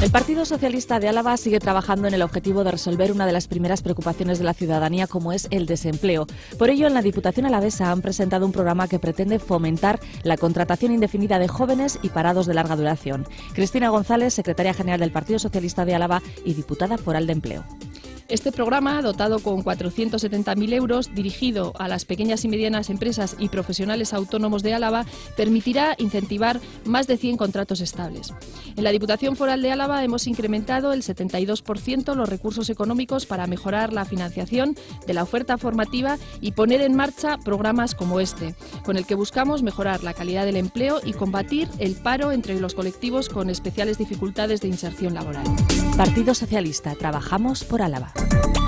El Partido Socialista de Álava sigue trabajando en el objetivo de resolver una de las primeras preocupaciones de la ciudadanía, como es el desempleo. Por ello, en la Diputación Alavesa han presentado un programa que pretende fomentar la contratación indefinida de jóvenes y parados de larga duración. Cristina González, secretaria general del Partido Socialista de Álava y diputada foral de Empleo. Este programa, dotado con 470.000 euros, dirigido a las pequeñas y medianas empresas y profesionales autónomos de Álava, permitirá incentivar más de 100 contratos estables. En la Diputación Foral de Álava hemos incrementado el 72% los recursos económicos para mejorar la financiación de la oferta formativa y poner en marcha programas como este, con el que buscamos mejorar la calidad del empleo y combatir el paro entre los colectivos con especiales dificultades de inserción laboral. Partido Socialista, trabajamos por Álava. 何?